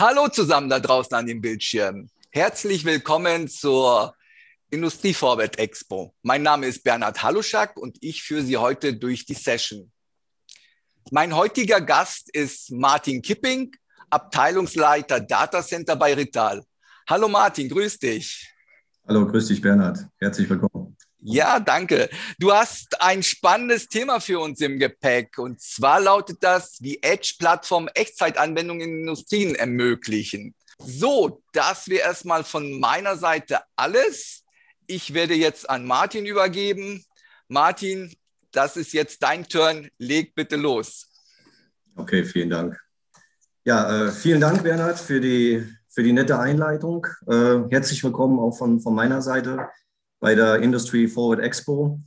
Hallo zusammen da draußen an dem Bildschirm. Herzlich willkommen zur Industrie Forward Expo. Mein Name ist Bernhard Haluschak und ich führe Sie heute durch die Session. Mein heutiger Gast ist Martin Kipping, Abteilungsleiter Data Center bei Rital. Hallo Martin, grüß dich. Hallo, grüß dich Bernhard. Herzlich willkommen. Ja, danke. Du hast ein spannendes Thema für uns im Gepäck. Und zwar lautet das, wie Edge-Plattformen Echtzeitanwendungen in Industrien ermöglichen. So, das wäre erstmal von meiner Seite alles. Ich werde jetzt an Martin übergeben. Martin, das ist jetzt dein Turn. Leg bitte los. Okay, vielen Dank. Ja, äh, vielen Dank, Bernhard, für die, für die nette Einleitung. Äh, herzlich willkommen auch von, von meiner Seite bei der Industry Forward Expo.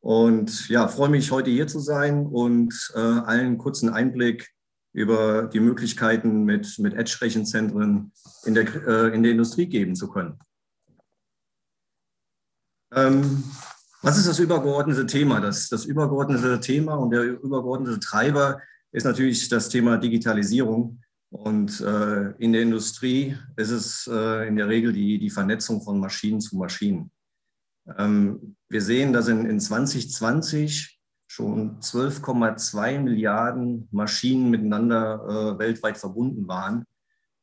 Und ja, freue mich, heute hier zu sein und äh, allen kurzen Einblick über die Möglichkeiten mit, mit Edge-Rechenzentren in der, äh, in der Industrie geben zu können. Ähm, was ist das übergeordnete Thema? Das, das übergeordnete Thema und der übergeordnete Treiber ist natürlich das Thema Digitalisierung. Und äh, in der Industrie ist es äh, in der Regel die, die Vernetzung von Maschinen zu Maschinen. Ähm, wir sehen, dass in, in 2020 schon 12,2 Milliarden Maschinen miteinander äh, weltweit verbunden waren.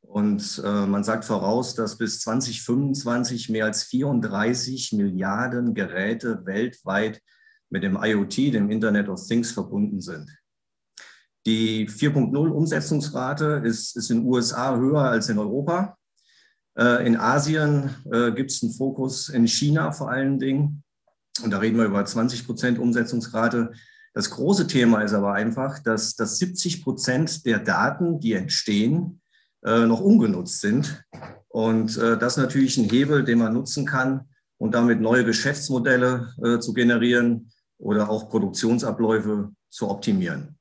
Und äh, man sagt voraus, dass bis 2025 mehr als 34 Milliarden Geräte weltweit mit dem IoT, dem Internet of Things, verbunden sind. Die 4.0 Umsetzungsrate ist, ist in den USA höher als in Europa. Äh, in Asien äh, gibt es einen Fokus in China vor allen Dingen. Und da reden wir über 20 Prozent Umsetzungsrate. Das große Thema ist aber einfach, dass, dass 70 Prozent der Daten, die entstehen, äh, noch ungenutzt sind. Und das ist natürlich ein Hebel, den man nutzen kann und damit neue Geschäftsmodelle zu generieren oder auch Produktionsabläufe zu optimieren.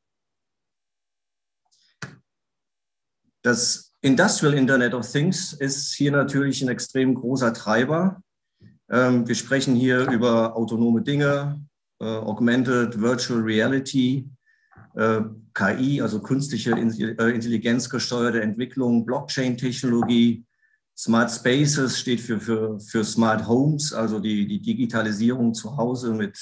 Das Industrial Internet of Things ist hier natürlich ein extrem großer Treiber. Ähm, wir sprechen hier über autonome Dinge, äh, Augmented Virtual Reality, äh, KI, also künstliche äh, Intelligenz gesteuerte Entwicklung, Blockchain-Technologie, Smart Spaces steht für, für, für Smart Homes, also die, die Digitalisierung zu Hause mit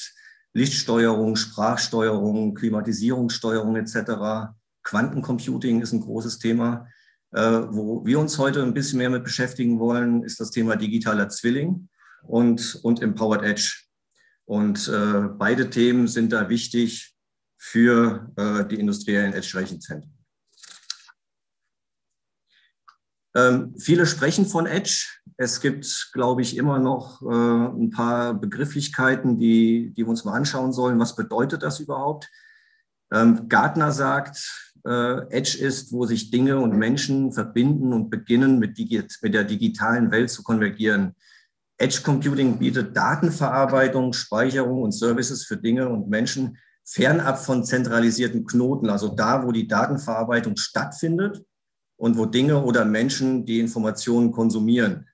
Lichtsteuerung, Sprachsteuerung, Klimatisierungssteuerung etc. Quantencomputing ist ein großes Thema. Äh, wo wir uns heute ein bisschen mehr mit beschäftigen wollen, ist das Thema digitaler Zwilling und, und Empowered Edge. Und äh, beide Themen sind da wichtig für äh, die industriellen Edge-Rechenzentren. Ähm, viele sprechen von Edge. Es gibt, glaube ich, immer noch äh, ein paar Begrifflichkeiten, die, die wir uns mal anschauen sollen. Was bedeutet das überhaupt? Ähm, Gartner sagt, äh, Edge ist, wo sich Dinge und Menschen verbinden und beginnen, mit, mit der digitalen Welt zu konvergieren. Edge Computing bietet Datenverarbeitung, Speicherung und Services für Dinge und Menschen fernab von zentralisierten Knoten, also da, wo die Datenverarbeitung stattfindet und wo Dinge oder Menschen die Informationen konsumieren.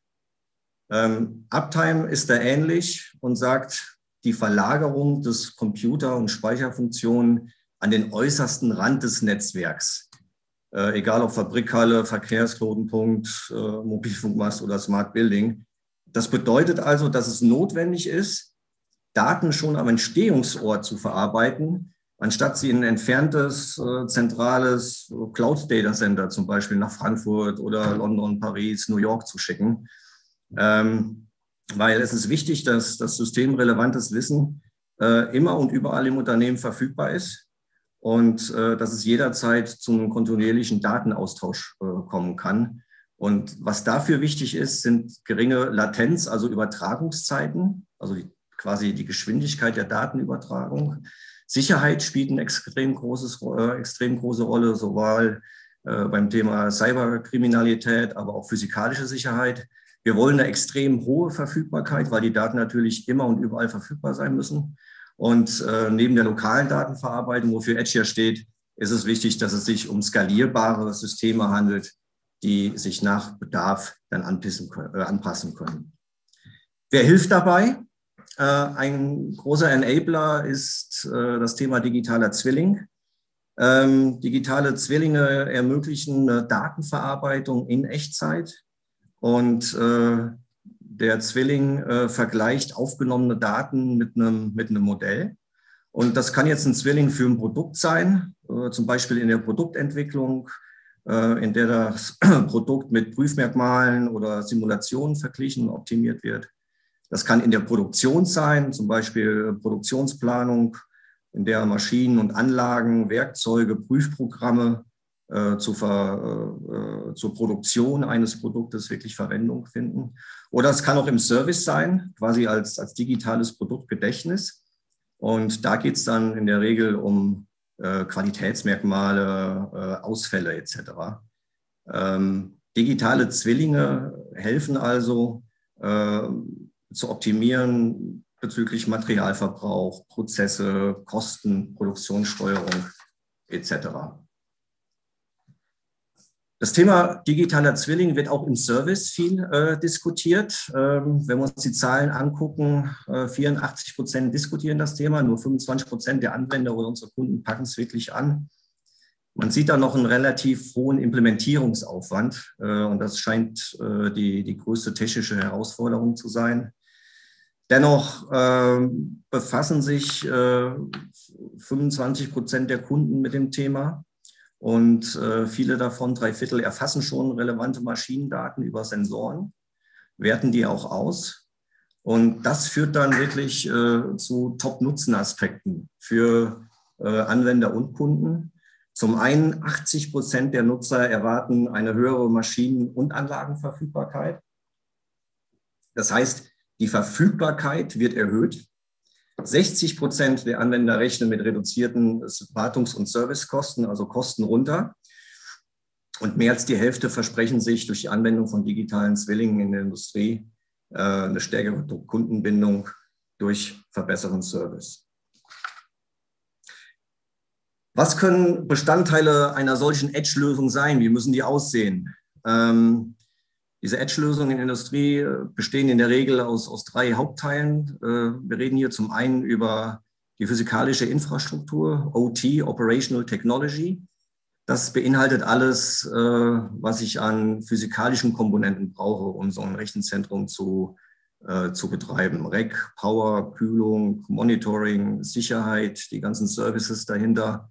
Ähm, Uptime ist da ähnlich und sagt, die Verlagerung des Computer- und Speicherfunktionen an den äußersten Rand des Netzwerks. Äh, egal ob Fabrikhalle, Verkehrsknotenpunkt, äh, Mobilfunkmast oder Smart Building. Das bedeutet also, dass es notwendig ist, Daten schon am Entstehungsort zu verarbeiten, anstatt sie in ein entferntes, äh, zentrales Cloud Data Center, zum Beispiel nach Frankfurt oder London, Paris, New York zu schicken. Ähm, weil es ist wichtig, dass das systemrelevantes Wissen äh, immer und überall im Unternehmen verfügbar ist und äh, dass es jederzeit zu einem kontinuierlichen Datenaustausch äh, kommen kann. Und was dafür wichtig ist, sind geringe Latenz, also Übertragungszeiten, also die, quasi die Geschwindigkeit der Datenübertragung. Sicherheit spielt eine extrem, großes, äh, extrem große Rolle, sowohl äh, beim Thema Cyberkriminalität, aber auch physikalische Sicherheit. Wir wollen eine extrem hohe Verfügbarkeit, weil die Daten natürlich immer und überall verfügbar sein müssen. Und äh, neben der lokalen Datenverarbeitung, wofür Edge ja steht, ist es wichtig, dass es sich um skalierbare Systeme handelt, die sich nach Bedarf dann anpassen, äh, anpassen können. Wer hilft dabei? Äh, ein großer Enabler ist äh, das Thema digitaler Zwilling. Ähm, digitale Zwillinge ermöglichen eine Datenverarbeitung in Echtzeit und äh, der Zwilling äh, vergleicht aufgenommene Daten mit einem, mit einem Modell. Und das kann jetzt ein Zwilling für ein Produkt sein, äh, zum Beispiel in der Produktentwicklung, äh, in der das Produkt mit Prüfmerkmalen oder Simulationen verglichen und optimiert wird. Das kann in der Produktion sein, zum Beispiel Produktionsplanung, in der Maschinen und Anlagen, Werkzeuge, Prüfprogramme äh, zur, äh, zur Produktion eines Produktes wirklich Verwendung finden. Oder es kann auch im Service sein, quasi als, als digitales Produktgedächtnis. Und da geht es dann in der Regel um äh, Qualitätsmerkmale, äh, Ausfälle etc. Ähm, digitale Zwillinge helfen also äh, zu optimieren bezüglich Materialverbrauch, Prozesse, Kosten, Produktionssteuerung etc. Das Thema digitaler Zwilling wird auch im Service viel äh, diskutiert. Ähm, wenn wir uns die Zahlen angucken, äh, 84 Prozent diskutieren das Thema, nur 25 Prozent der Anwender oder unsere Kunden packen es wirklich an. Man sieht da noch einen relativ hohen Implementierungsaufwand äh, und das scheint äh, die, die größte technische Herausforderung zu sein. Dennoch ähm, befassen sich 25 äh, Prozent der Kunden mit dem Thema. Und äh, viele davon, drei Viertel, erfassen schon relevante Maschinendaten über Sensoren, werten die auch aus. Und das führt dann wirklich äh, zu Top-Nutzen-Aspekten für äh, Anwender und Kunden. Zum einen 80 Prozent der Nutzer erwarten eine höhere Maschinen- und Anlagenverfügbarkeit. Das heißt, die Verfügbarkeit wird erhöht. 60 Prozent der Anwender rechnen mit reduzierten Wartungs- und Servicekosten, also Kosten runter. Und mehr als die Hälfte versprechen sich durch die Anwendung von digitalen Zwillingen in der Industrie äh, eine stärkere Kundenbindung durch verbesserten Service. Was können Bestandteile einer solchen Edge-Lösung sein? Wie müssen die aussehen? Ähm, diese Edge-Lösungen in der Industrie äh, bestehen in der Regel aus, aus drei Hauptteilen. Äh, wir reden hier zum einen über die physikalische Infrastruktur, OT, Operational Technology. Das beinhaltet alles, äh, was ich an physikalischen Komponenten brauche, um so ein Rechenzentrum zu, zu betreiben. Rack, Power, Kühlung, Monitoring, Sicherheit, die ganzen Services dahinter.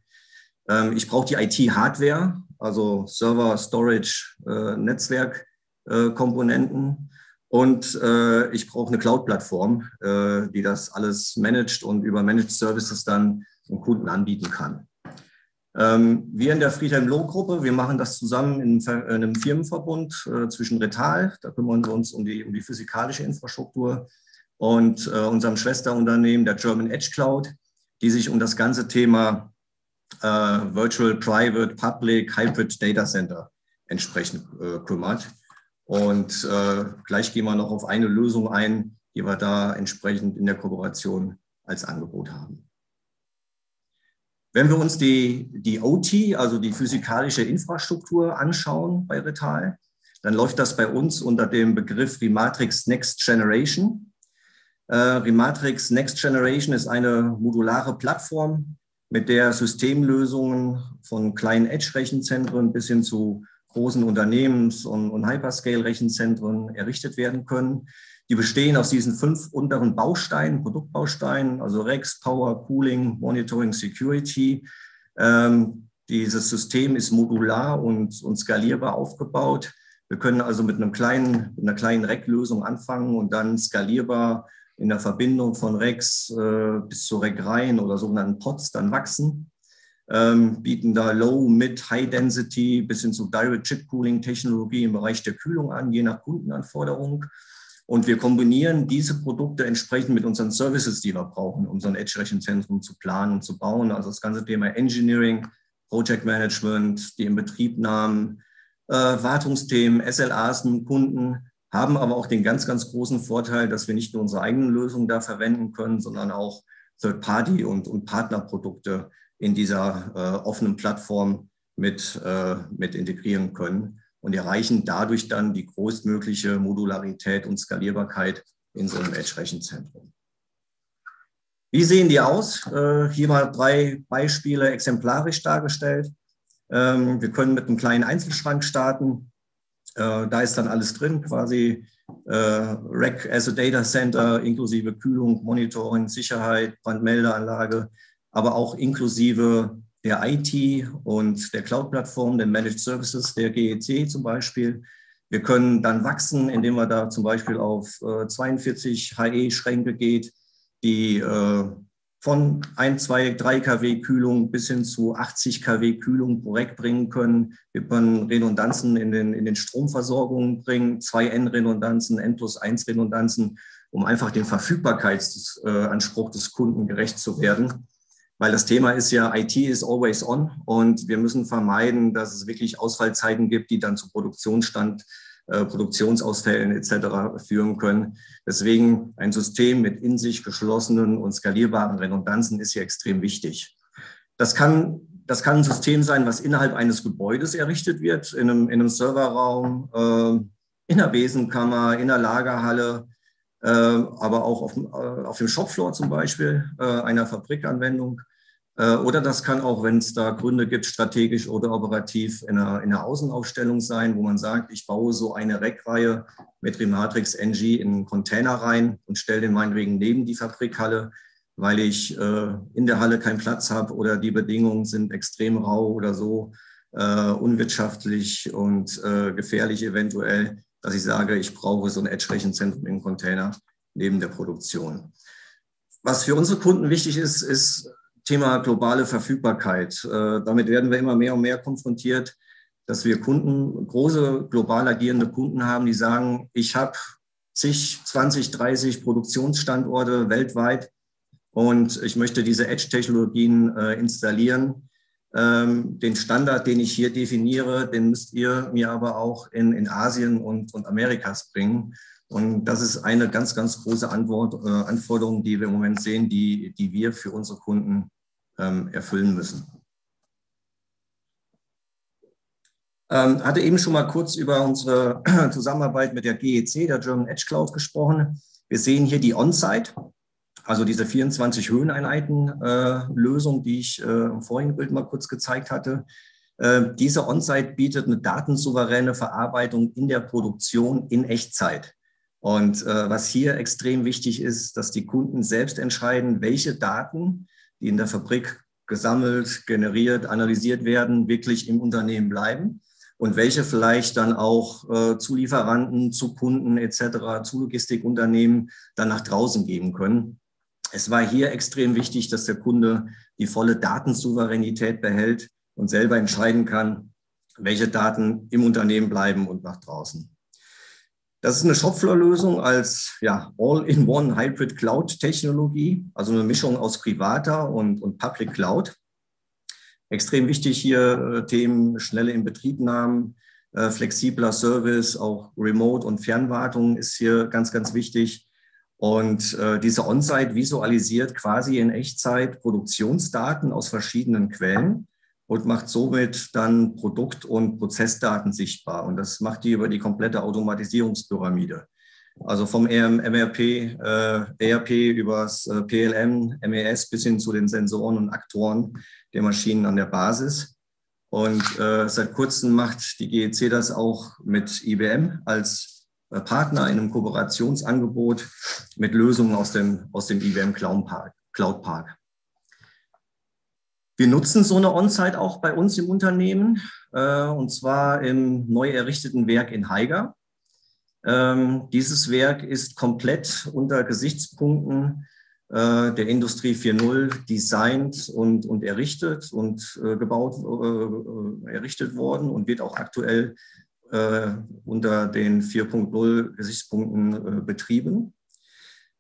Ähm, ich brauche die IT-Hardware, also Server, Storage, Netzwerk äh, Komponenten. Und äh, ich brauche eine Cloud-Plattform, äh, die das alles managt und über Managed Services dann dem Kunden anbieten kann. Ähm, wir in der Friedhelm Loh Gruppe, wir machen das zusammen in, in einem Firmenverbund äh, zwischen Retal, da kümmern wir uns um die, um die physikalische Infrastruktur, und äh, unserem Schwesterunternehmen, der German Edge Cloud, die sich um das ganze Thema äh, Virtual Private Public Hybrid Data Center entsprechend kümmert. Und äh, gleich gehen wir noch auf eine Lösung ein, die wir da entsprechend in der Kooperation als Angebot haben. Wenn wir uns die, die OT, also die physikalische Infrastruktur anschauen bei Retal, dann läuft das bei uns unter dem Begriff Rematrix Next Generation. Äh, Rematrix Next Generation ist eine modulare Plattform, mit der Systemlösungen von kleinen Edge-Rechenzentren bis hin zu großen Unternehmens- und, und Hyperscale-Rechenzentren errichtet werden können. Die bestehen aus diesen fünf unteren Bausteinen, Produktbausteinen, also Rex, Power, Cooling, Monitoring, Security. Ähm, dieses System ist modular und, und skalierbar aufgebaut. Wir können also mit, einem kleinen, mit einer kleinen Rack-Lösung anfangen und dann skalierbar in der Verbindung von Rex äh, bis zu Rack-Reihen oder sogenannten Pods dann wachsen ähm, bieten da Low, Mid, High Density bis hin zu Direct Chip Cooling Technologie im Bereich der Kühlung an, je nach Kundenanforderung. Und wir kombinieren diese Produkte entsprechend mit unseren Services, die wir brauchen, um so ein Edge-Rechenzentrum zu planen und zu bauen. Also das ganze Thema Engineering, Project Management, die Inbetriebnahmen, äh, Wartungsthemen, SLAs mit Kunden, haben aber auch den ganz, ganz großen Vorteil, dass wir nicht nur unsere eigenen Lösungen da verwenden können, sondern auch Third-Party- und, und Partnerprodukte in dieser äh, offenen Plattform mit, äh, mit integrieren können und erreichen dadurch dann die größtmögliche Modularität und Skalierbarkeit in so einem Edge-Rechenzentrum. Wie sehen die aus? Äh, hier mal drei Beispiele exemplarisch dargestellt. Ähm, wir können mit einem kleinen Einzelschrank starten. Äh, da ist dann alles drin, quasi äh, Rack as a Data Center inklusive Kühlung, Monitoring, Sicherheit, Brandmeldeanlage, aber auch inklusive der IT und der Cloud-Plattform, den Managed Services, der GEC zum Beispiel. Wir können dann wachsen, indem wir da zum Beispiel auf äh, 42 HE-Schränke geht, die äh, von 1, 2, 3 kW Kühlung bis hin zu 80 kW Kühlung pro Rack bringen können. Wir können Redundanzen in den, in den Stromversorgungen bringen, 2N-Redundanzen, N plus 1 Redundanzen, um einfach dem Verfügbarkeitsanspruch des Kunden gerecht zu werden weil das Thema ist ja, IT is always on und wir müssen vermeiden, dass es wirklich Ausfallzeiten gibt, die dann zu Produktionsstand, äh, Produktionsausfällen etc. führen können. Deswegen ein System mit in sich geschlossenen und skalierbaren Redundanzen ist hier extrem wichtig. Das kann, das kann ein System sein, was innerhalb eines Gebäudes errichtet wird, in einem, in einem Serverraum, äh, in der Besenkammer, in der Lagerhalle, aber auch auf, äh, auf dem Shopfloor zum Beispiel äh, einer Fabrikanwendung. Oder das kann auch, wenn es da Gründe gibt, strategisch oder operativ in einer, in einer Außenaufstellung sein, wo man sagt, ich baue so eine Rackreihe mit Rematrix NG in einen Container rein und stelle den meinetwegen neben die Fabrikhalle, weil ich äh, in der Halle keinen Platz habe oder die Bedingungen sind extrem rau oder so äh, unwirtschaftlich und äh, gefährlich eventuell dass ich sage, ich brauche so ein Edge-Rechenzentrum im Container neben der Produktion. Was für unsere Kunden wichtig ist, ist Thema globale Verfügbarkeit. Äh, damit werden wir immer mehr und mehr konfrontiert, dass wir Kunden, große global agierende Kunden haben, die sagen, ich habe zig, 20, 30 Produktionsstandorte weltweit und ich möchte diese Edge-Technologien äh, installieren ähm, den Standard, den ich hier definiere, den müsst ihr mir aber auch in, in Asien und, und Amerikas bringen. Und das ist eine ganz, ganz große Antwort, äh, Anforderung, die wir im Moment sehen, die, die wir für unsere Kunden ähm, erfüllen müssen. Ähm, hatte eben schon mal kurz über unsere Zusammenarbeit mit der GEC, der German Edge Cloud, gesprochen. Wir sehen hier die On-Site. Also diese 24 Höheneinheiten-Lösung, äh, die ich äh, im vorigen Bild mal kurz gezeigt hatte, äh, diese On-Site bietet eine datensouveräne Verarbeitung in der Produktion in Echtzeit. Und äh, was hier extrem wichtig ist, dass die Kunden selbst entscheiden, welche Daten, die in der Fabrik gesammelt, generiert, analysiert werden, wirklich im Unternehmen bleiben und welche vielleicht dann auch äh, zu Lieferanten, zu Kunden etc., zu Logistikunternehmen dann nach draußen geben können. Es war hier extrem wichtig, dass der Kunde die volle Datensouveränität behält und selber entscheiden kann, welche Daten im Unternehmen bleiben und nach draußen. Das ist eine Shopfloor-Lösung als ja, All-in-One Hybrid Cloud-Technologie, also eine Mischung aus privater und, und Public Cloud. Extrem wichtig hier äh, Themen schnelle Inbetriebnahmen, äh, flexibler Service, auch Remote- und Fernwartung ist hier ganz, ganz wichtig. Und äh, diese On-Site visualisiert quasi in Echtzeit Produktionsdaten aus verschiedenen Quellen und macht somit dann Produkt- und Prozessdaten sichtbar. Und das macht die über die komplette Automatisierungspyramide. Also vom MRP, äh, ERP übers äh, PLM, MES bis hin zu den Sensoren und Aktoren der Maschinen an der Basis. Und äh, seit kurzem macht die GEC das auch mit IBM als äh, Partner in einem Kooperationsangebot mit Lösungen aus dem, aus dem IBM Cloud Park. Cloud Park. Wir nutzen so eine On-Site auch bei uns im Unternehmen, äh, und zwar im neu errichteten Werk in Haiger. Ähm, dieses Werk ist komplett unter Gesichtspunkten äh, der Industrie 4.0 designt und, und errichtet und äh, gebaut, äh, errichtet worden und wird auch aktuell äh, unter den 4.0 Gesichtspunkten äh, betrieben.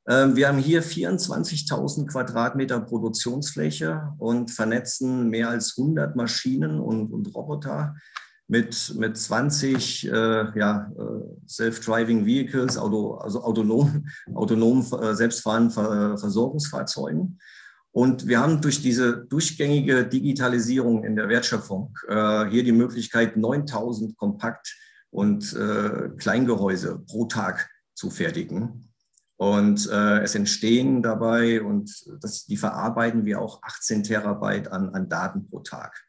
Ähm, wir haben hier 24.000 Quadratmeter Produktionsfläche und vernetzen mehr als 100 Maschinen und, und Roboter mit, mit 20 äh, ja, äh, Self-Driving Vehicles, Auto, also autonom, autonom äh, selbstfahrenden Ver Versorgungsfahrzeugen. Und wir haben durch diese durchgängige Digitalisierung in der Wertschöpfung äh, hier die Möglichkeit, 9000 Kompakt- und äh, Kleingehäuse pro Tag zu fertigen. Und äh, es entstehen dabei, und das, die verarbeiten wir auch 18 Terabyte an, an Daten pro Tag.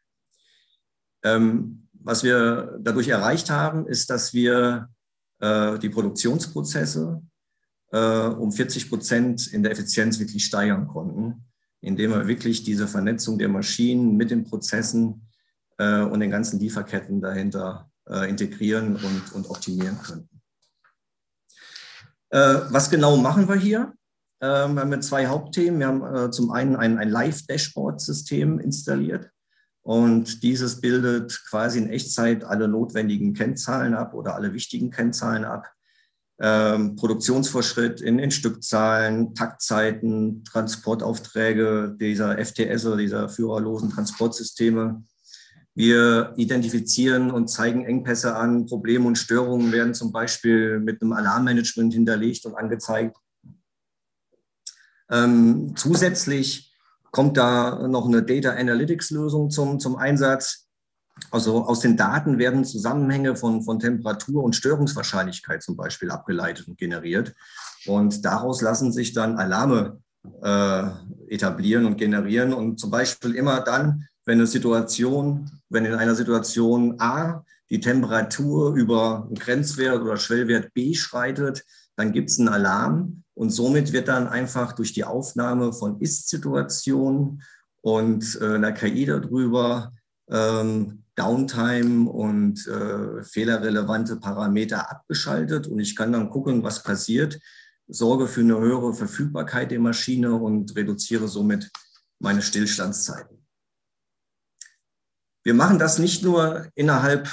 Ähm, was wir dadurch erreicht haben, ist, dass wir äh, die Produktionsprozesse äh, um 40 Prozent in der Effizienz wirklich steigern konnten, indem wir wirklich diese Vernetzung der Maschinen mit den Prozessen äh, und den ganzen Lieferketten dahinter äh, integrieren und, und optimieren könnten. Was genau machen wir hier? wir haben zwei Hauptthemen. Wir haben zum einen ein, ein Live-Dashboard-System installiert. Und dieses bildet quasi in Echtzeit alle notwendigen Kennzahlen ab oder alle wichtigen Kennzahlen ab ähm, Produktionsvorschritt in, in Stückzahlen, Taktzeiten, Transportaufträge dieser FTS oder dieser führerlosen Transportsysteme. Wir identifizieren und zeigen Engpässe an. Probleme und Störungen werden zum Beispiel mit einem Alarmmanagement hinterlegt und angezeigt. Ähm, zusätzlich kommt da noch eine Data Analytics Lösung zum, zum Einsatz. Also aus den Daten werden Zusammenhänge von, von Temperatur und Störungswahrscheinlichkeit zum Beispiel abgeleitet und generiert. Und daraus lassen sich dann Alarme äh, etablieren und generieren. Und zum Beispiel immer dann, wenn eine Situation, wenn in einer Situation A die Temperatur über einen Grenzwert oder Schwellwert B schreitet, dann gibt es einen Alarm und somit wird dann einfach durch die Aufnahme von Ist-Situationen und äh, einer KI darüber ähm, Downtime und äh, fehlerrelevante Parameter abgeschaltet und ich kann dann gucken, was passiert, sorge für eine höhere Verfügbarkeit der Maschine und reduziere somit meine Stillstandszeiten. Wir machen das nicht nur innerhalb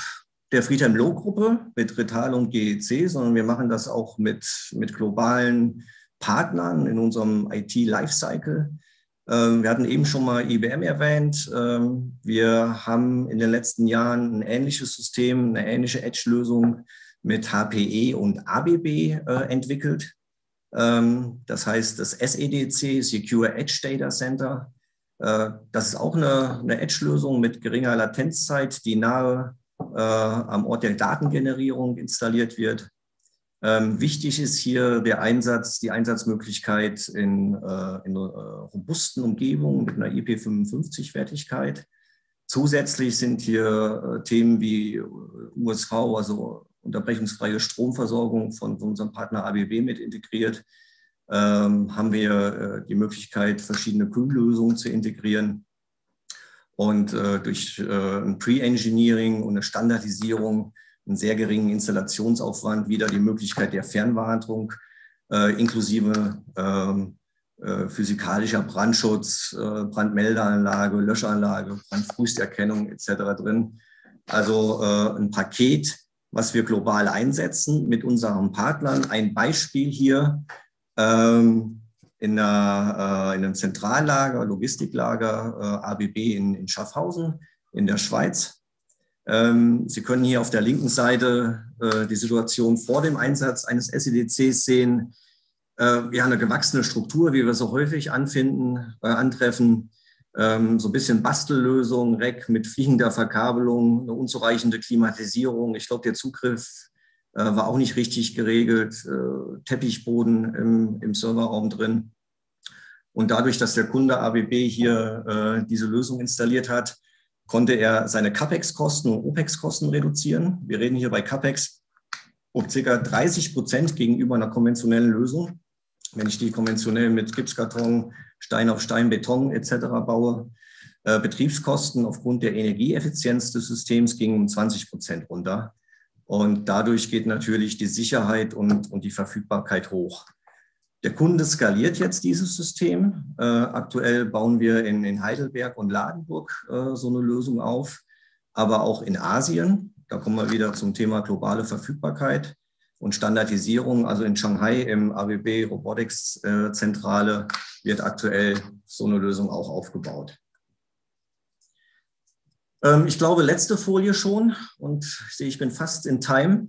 der Friedhelm Loh Gruppe mit Rital und GEC, sondern wir machen das auch mit, mit globalen Partnern in unserem IT-Lifecycle. Ähm, wir hatten eben schon mal IBM erwähnt. Ähm, wir haben in den letzten Jahren ein ähnliches System, eine ähnliche Edge-Lösung mit HPE und ABB äh, entwickelt. Ähm, das heißt, das SEDC, Secure Edge Data Center, das ist auch eine, eine Edge-Lösung mit geringer Latenzzeit, die nahe äh, am Ort der Datengenerierung installiert wird. Ähm, wichtig ist hier der Einsatz, die Einsatzmöglichkeit in, äh, in äh, robusten Umgebungen mit einer IP55-Fertigkeit. Zusätzlich sind hier äh, Themen wie USV, also unterbrechungsfreie Stromversorgung von, von unserem Partner ABB mit integriert. Ähm, haben wir äh, die Möglichkeit, verschiedene Kühllösungen zu integrieren. Und äh, durch äh, ein Pre-Engineering und eine Standardisierung einen sehr geringen Installationsaufwand, wieder die Möglichkeit der Fernwartung inklusive ähm, äh, physikalischer Brandschutz, Brandmeldeanlage, Löschanlage, Brandfrühsterkennung etc. drin. Also ein Paket, was wir global einsetzen mit unseren Partnern. Ein Beispiel hier ähm, in, einer, äh, in, einem Zentrallager, Logistiklager äh, ABB in, in Schaffhausen in der Schweiz. Ähm, Sie können hier auf der linken Seite äh, die Situation vor dem Einsatz eines SEDCs sehen. Äh, wir haben eine gewachsene Struktur, wie wir so häufig anfinden, äh, antreffen. Ähm, so ein bisschen Bastellösung, Rack mit fliegender Verkabelung, eine unzureichende Klimatisierung. Ich glaube, der Zugriff war auch nicht richtig geregelt. Teppichboden im, im Serverraum drin. Und dadurch, dass der Kunde ABB hier diese Lösung installiert hat, konnte er seine CAPEX-Kosten und OPEX-Kosten reduzieren. Wir reden hier bei CAPEX um ca. 30 Prozent gegenüber einer konventionellen Lösung. Wenn ich die konventionell mit Gipskarton, Stein auf Stein, Beton etc. baue, äh, Betriebskosten aufgrund der Energieeffizienz des Systems gingen um 20 Prozent runter. Und dadurch geht natürlich die Sicherheit und, und die Verfügbarkeit hoch. Der Kunde skaliert jetzt dieses System. Äh, aktuell bauen wir in, in, Heidelberg und Ladenburg äh, so eine Lösung auf, aber auch in Asien. Da kommen wir wieder zum Thema globale Verfügbarkeit und Standardisierung. Also in Shanghai im ABB Robotics äh, Zentrale wird aktuell so eine Lösung auch aufgebaut. Ähm, ich glaube, letzte Folie schon und ich sehe, ich bin fast in Time.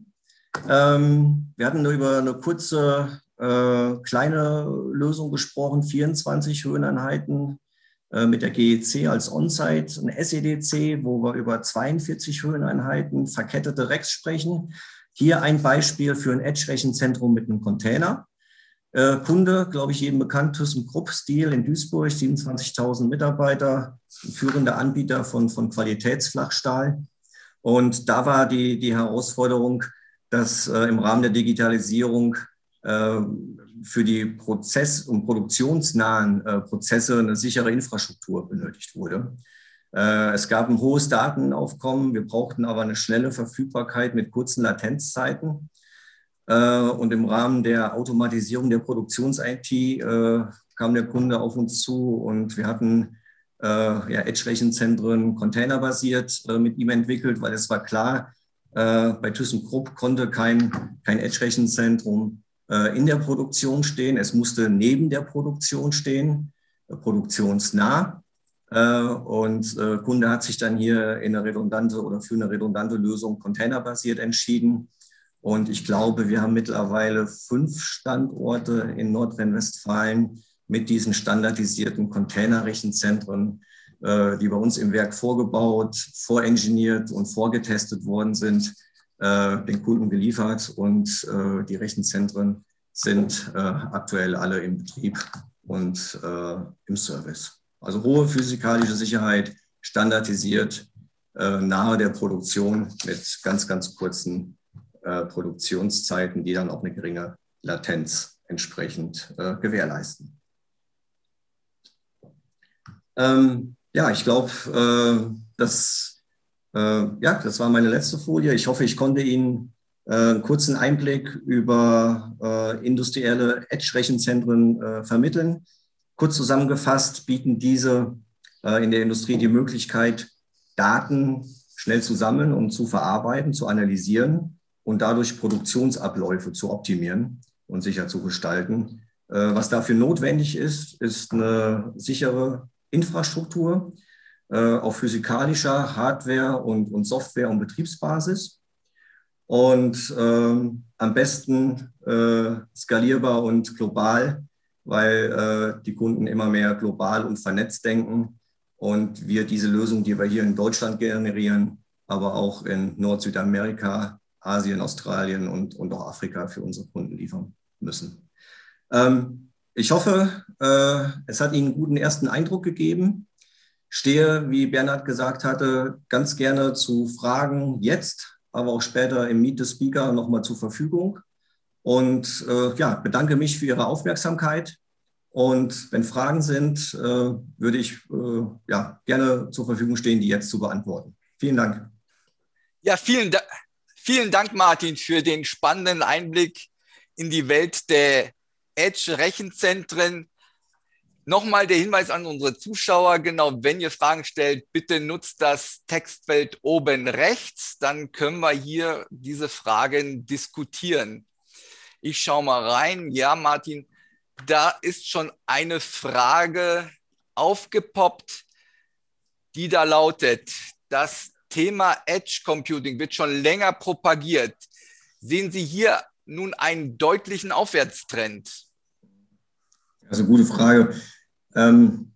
Ähm, wir hatten nur über eine kurze äh, kleine Lösung gesprochen, 24 Höheneinheiten äh, mit der GEC als On-Site, ein SEDC, wo wir über 42 Höheneinheiten, verkettete Racks sprechen. Hier ein Beispiel für ein Edge-Rechenzentrum mit einem Container. Äh, Kunde, glaube ich, jedem bekannt, ThyssenKrupp Steel in Duisburg, 27.000 Mitarbeiter, führender Anbieter von, von Qualitätsflachstahl. Und da war die, die Herausforderung, dass äh, im Rahmen der Digitalisierung äh, für die prozess- und produktionsnahen äh, Prozesse eine sichere Infrastruktur benötigt wurde. Äh, es gab ein hohes Datenaufkommen, wir brauchten aber eine schnelle Verfügbarkeit mit kurzen Latenzzeiten. Äh, und im Rahmen der Automatisierung der Produktions-IT äh, kam der Kunde auf uns zu und wir hatten ja, Edge-Rechenzentren containerbasiert mit ihm entwickelt, weil es war klar, bei ThyssenKrupp konnte kein, kein Edge-Rechenzentrum in der Produktion stehen. Es musste neben der Produktion stehen, produktionsnah. Und Kunde hat sich dann hier in eine redundante oder für eine redundante Lösung containerbasiert entschieden. Und ich glaube, wir haben mittlerweile fünf Standorte in Nordrhein-Westfalen mit diesen standardisierten Containerrechenzentren, äh, die bei uns im Werk vorgebaut, vorengeniert und vorgetestet worden sind, äh, den Kunden geliefert. Und äh, die Rechenzentren sind aktuell alle im Betrieb und im Service. Also hohe physikalische Sicherheit, standardisiert, nahe der Produktion mit ganz, ganz kurzen äh, Produktionszeiten, die dann auch eine geringe Latenz entsprechend äh, gewährleisten. Ähm, ja, ich glaube, äh, das, äh, ja, das war meine letzte Folie. Ich hoffe, ich konnte Ihnen äh, einen kurzen Einblick über industrielle Edge-Rechenzentren vermitteln. Kurz zusammengefasst bieten diese in der Industrie die Möglichkeit, Daten schnell zu sammeln und zu verarbeiten, zu analysieren und dadurch Produktionsabläufe zu optimieren und sicher zu gestalten. Äh, was dafür notwendig ist, ist eine sichere Infrastruktur äh, auf physikalischer Hardware- und, Software- und Betriebsbasis und ähm, am besten äh, skalierbar und global, weil die Kunden immer mehr global und vernetzt denken und wir diese Lösung, die wir hier in Deutschland generieren, aber auch in Nord-Südamerika Asien, Australien und, und auch Afrika für unsere Kunden liefern müssen. Ähm, ich hoffe, äh, es hat Ihnen einen guten ersten Eindruck gegeben. Stehe, wie Bernhard gesagt hatte, ganz gerne zu Fragen jetzt, aber auch später im Meet the Speaker nochmal zur Verfügung. Und äh, ja, bedanke mich für Ihre Aufmerksamkeit. Und wenn Fragen sind, äh, würde ich äh, ja, gerne zur Verfügung stehen, die jetzt zu beantworten. Vielen Dank. Ja, vielen Dank. Vielen Dank, Martin, für den spannenden Einblick in die Welt der Edge-Rechenzentren. Nochmal der Hinweis an unsere Zuschauer, genau, wenn ihr Fragen stellt, bitte nutzt das Textfeld oben rechts, dann können wir hier diese Fragen diskutieren. Ich schaue mal rein. Ja, Martin, da ist schon eine Frage aufgepoppt, die da lautet, das Thema Edge Computing wird schon länger propagiert. Sehen Sie hier nun einen deutlichen Aufwärtstrend? Also gute Frage. Ähm,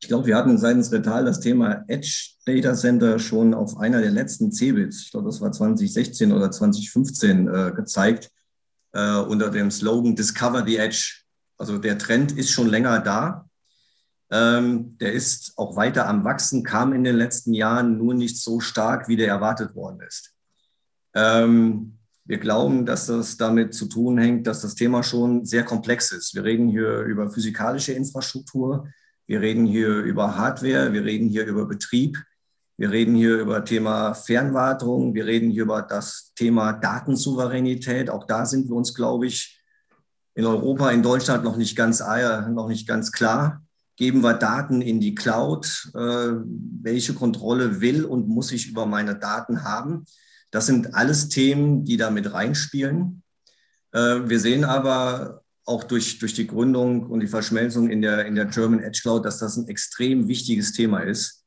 ich glaube, wir hatten seitens Retal das Thema Edge Data Center schon auf einer der letzten CeBITs, ich glaube, das war 2016 oder 2015, äh, gezeigt, äh, unter dem Slogan Discover the Edge. Also der Trend ist schon länger da. Ähm, der ist auch weiter am Wachsen, kam in den letzten Jahren nur nicht so stark, wie der erwartet worden ist. Ähm, wir glauben, dass das damit zu tun hängt, dass das Thema schon sehr komplex ist. Wir reden hier über physikalische Infrastruktur, wir reden hier über Hardware, wir reden hier über Betrieb, wir reden hier über Thema Fernwartung, wir reden hier über das Thema Datensouveränität. Auch da sind wir uns, glaube ich, in Europa, in Deutschland noch nicht ganz, noch nicht ganz klar. Geben wir Daten in die Cloud? Äh, welche Kontrolle will und muss ich über meine Daten haben? Das sind alles Themen, die da mit reinspielen. Äh, wir sehen aber auch durch, durch die Gründung und die Verschmelzung in der, in der German Edge Cloud, dass das ein extrem wichtiges Thema ist,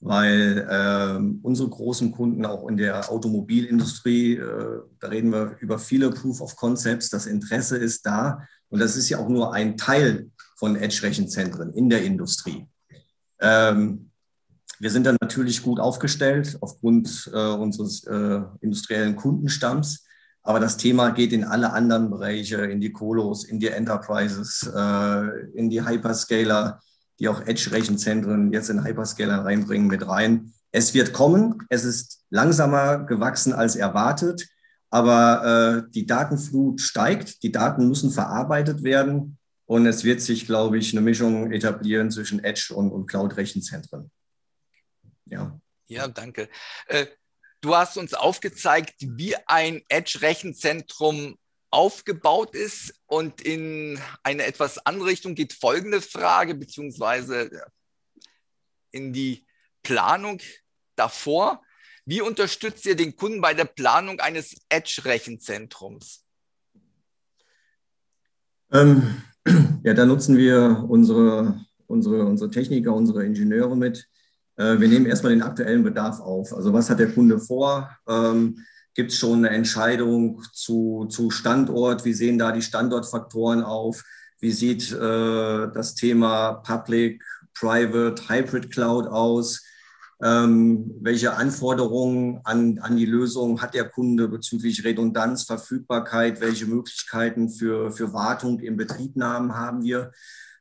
weil äh, unsere großen Kunden auch in der Automobilindustrie, äh, da reden wir über viele Proof of Concepts, das Interesse ist da. Und das ist ja auch nur ein Teil von Edge-Rechenzentren in der Industrie. Ähm, wir sind dann natürlich gut aufgestellt aufgrund äh, unseres äh, industriellen Kundenstamms. Aber das Thema geht in alle anderen Bereiche, in die Colos, in die Enterprises, äh, in die Hyperscaler, die auch Edge-Rechenzentren jetzt in Hyperscaler reinbringen, mit rein. Es wird kommen. Es ist langsamer gewachsen als erwartet. Aber äh, die Datenflut steigt. Die Daten müssen verarbeitet werden. Und es wird sich, glaube ich, eine Mischung etablieren zwischen Edge und, und Cloud-Rechenzentren. Ja. Ja, danke. Äh, Du hast uns aufgezeigt, wie ein Edge-Rechenzentrum aufgebaut ist. Und in eine etwas andere Richtung geht folgende Frage, beziehungsweise in die Planung davor. Wie unterstützt ihr den Kunden bei der Planung eines Edge-Rechenzentrums? Ähm, ja, da nutzen wir unsere, unsere, unsere Techniker, unsere Ingenieure mit, äh, wir nehmen erstmal den aktuellen Bedarf auf. Also was hat der Kunde vor? Ähm, Gibt es schon eine Entscheidung zu, zu Standort? Wie sehen da die Standortfaktoren auf? Wie sieht äh, das Thema Public, Private, Hybrid Cloud aus? Ähm, welche Anforderungen an, an die Lösung hat der Kunde bezüglich Redundanz, Verfügbarkeit? Welche Möglichkeiten für, für Wartung im Betriebnahmen haben wir?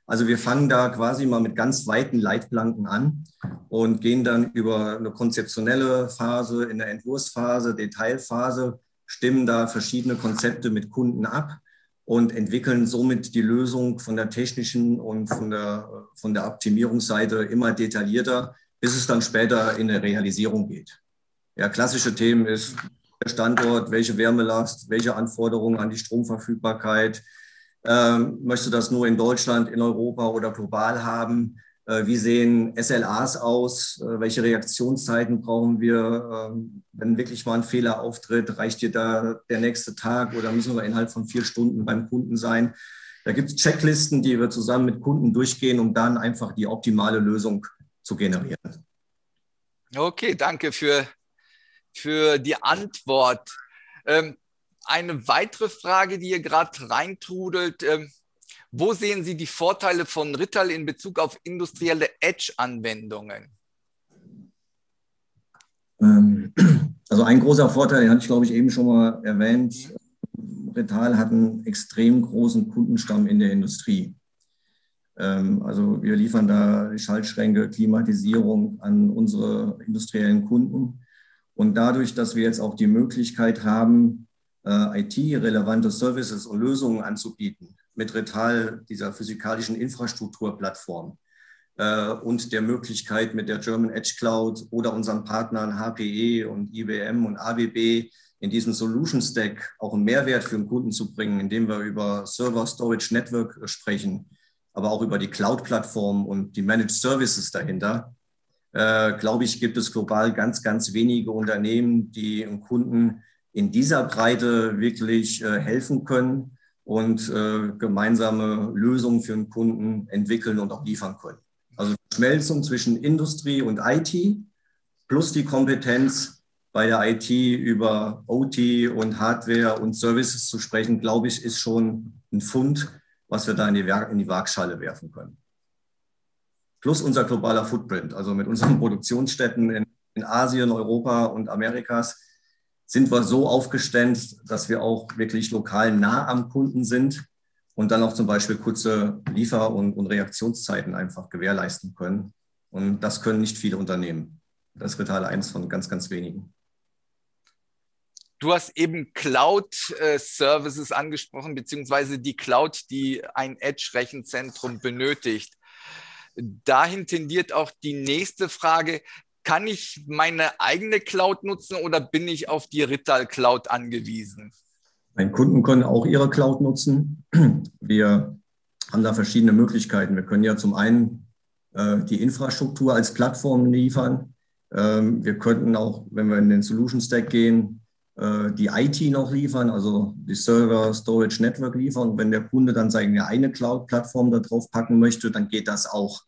Also wir fangen da quasi mal mit ganz weiten Leitplanken an und gehen dann über eine konzeptionelle Phase, in der Entwurfsphase, Detailphase, stimmen da verschiedene Konzepte mit Kunden ab und entwickeln somit die Lösung von der technischen und von der, von der Optimierungsseite immer detaillierter, bis es dann später in der Realisierung geht. Ja, klassische Themen ist der Standort, welche Wärmelast, welche Anforderungen an die Stromverfügbarkeit, ähm, möchte das nur in Deutschland, in Europa oder global haben? Äh, wie sehen SLAs aus? Äh, welche Reaktionszeiten brauchen wir? Ähm, wenn wirklich mal ein Fehler auftritt, reicht dir da der nächste Tag oder müssen wir innerhalb von vier Stunden beim Kunden sein? Da gibt es Checklisten, die wir zusammen mit Kunden durchgehen, um dann einfach die optimale Lösung zu generieren. Okay, danke für, für die Antwort. Ähm, eine weitere Frage, die hier gerade reintrudelt. Ähm, wo sehen Sie die Vorteile von Rittal in Bezug auf industrielle Edge-Anwendungen? Ähm, also ein großer Vorteil, den hatte ich glaube ich eben schon mal erwähnt. Rittal hat einen extrem großen Kundenstamm in der Industrie. Ähm, also wir liefern da Schaltschränke, Klimatisierung an unsere industriellen Kunden. Und dadurch, dass wir jetzt auch die Möglichkeit haben, äh, IT-relevante Services und Lösungen anzubieten mit Retal, dieser physikalischen Infrastrukturplattform äh, und der Möglichkeit mit der German Edge Cloud oder unseren Partnern HPE und IBM und ABB in diesem Solution Stack auch einen Mehrwert für den Kunden zu bringen, indem wir über Server Storage Network sprechen, aber auch über die Cloud-Plattform und die Managed Services dahinter. Äh, glaube ich, gibt es global ganz, ganz wenige Unternehmen, die Kunden in dieser Breite wirklich äh, helfen können und äh, gemeinsame Lösungen für den Kunden entwickeln und auch liefern können. Also Schmelzung zwischen Industrie und IT plus die Kompetenz bei der IT über OT und Hardware und Services zu sprechen, glaube ich, ist schon ein Fund, was wir da in die, in die Waagschale werfen können. Plus unser globaler Footprint, also mit unseren Produktionsstätten in, in Asien, Europa und Amerikas sind wir so aufgestellt, dass wir auch wirklich lokal nah am Kunden sind und dann auch zum Beispiel kurze Liefer- und, und Reaktionszeiten einfach gewährleisten können. Und das können nicht viele Unternehmen. Das ist Rital eins von ganz, ganz wenigen. Du hast eben Cloud-Services angesprochen, beziehungsweise die Cloud, die ein Edge-Rechenzentrum benötigt. Dahin tendiert auch die nächste Frage kann ich meine eigene Cloud nutzen oder bin ich auf die Rittal Cloud angewiesen? Meine Kunden können auch ihre Cloud nutzen. Wir haben da verschiedene Möglichkeiten. Wir können ja zum einen äh, die Infrastruktur als Plattform liefern. Ähm, wir könnten auch, wenn wir in den Solution Stack gehen, äh, die IT noch liefern, also die Server, Storage, Network liefern. Und wenn der Kunde dann seine eigene Cloud-Plattform da drauf packen möchte, dann geht das auch.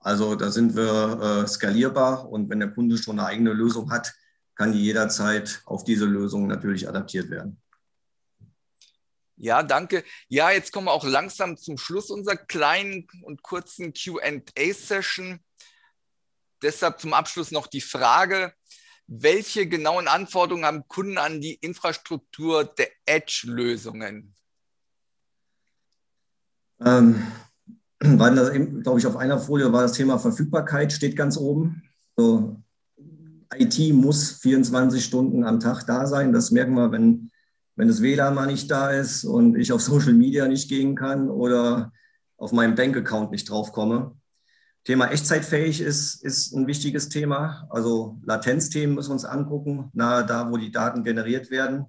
Also da sind wir äh, skalierbar und wenn der Kunde schon eine eigene Lösung hat, kann die jederzeit auf diese Lösung natürlich adaptiert werden. Ja, danke. Ja, jetzt kommen wir auch langsam zum Schluss unserer kleinen und kurzen QA-Session. Deshalb zum Abschluss noch die Frage, welche genauen Anforderungen haben Kunden an die Infrastruktur der Edge-Lösungen? Ähm, das, glaube ich, auf einer Folie war das Thema Verfügbarkeit, steht ganz oben. So, IT muss 24 Stunden am Tag da sein. Das merken wir, wenn, wenn das WLAN mal nicht da ist und ich auf Social Media nicht gehen kann oder auf meinem Bankaccount nicht draufkomme. Thema Echtzeitfähig ist, ist ein wichtiges Thema. Also Latenzthemen müssen wir uns angucken, nahe da, wo die Daten generiert werden.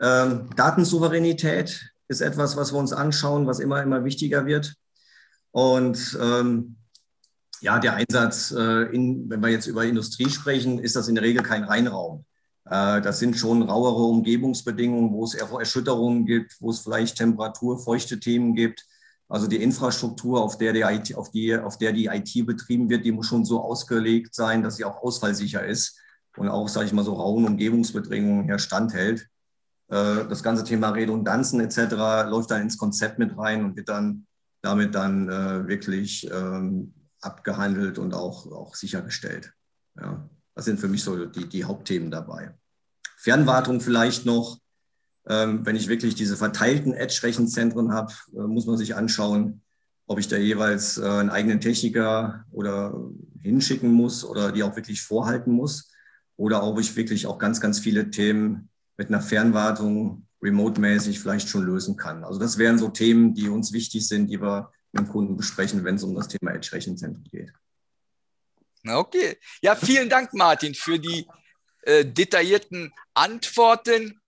Ähm, Datensouveränität ist etwas, was wir uns anschauen, was immer, immer wichtiger wird. Und ähm, ja, der Einsatz, äh, in, wenn wir jetzt über Industrie sprechen, ist das in der Regel kein Reinraum. Äh, das sind schon rauere Umgebungsbedingungen, wo es Erschütterungen gibt, wo es vielleicht Temperatur, feuchte Themen gibt. Also die Infrastruktur, auf der die, IT, auf, die, auf der die IT betrieben wird, die muss schon so ausgelegt sein, dass sie auch ausfallsicher ist und auch, sage ich mal, so rauen Umgebungsbedingungen her standhält. Äh, das ganze Thema Redundanzen etc. läuft dann ins Konzept mit rein und wird dann damit dann äh, wirklich ähm, abgehandelt und auch, auch sichergestellt. Ja, das sind für mich so die, die Hauptthemen dabei. Fernwartung vielleicht noch. Ähm, wenn ich wirklich diese verteilten Edge-Rechenzentren habe, äh, muss man sich anschauen, ob ich da jeweils äh, einen eigenen Techniker oder hinschicken muss oder die auch wirklich vorhalten muss oder ob ich wirklich auch ganz, ganz viele Themen mit einer Fernwartung remote-mäßig vielleicht schon lösen kann. Also das wären so Themen, die uns wichtig sind, die wir mit dem Kunden besprechen, wenn es um das Thema Edge-Rechenzentren geht. Okay. Ja, vielen Dank, Martin, für die äh, detaillierten Antworten.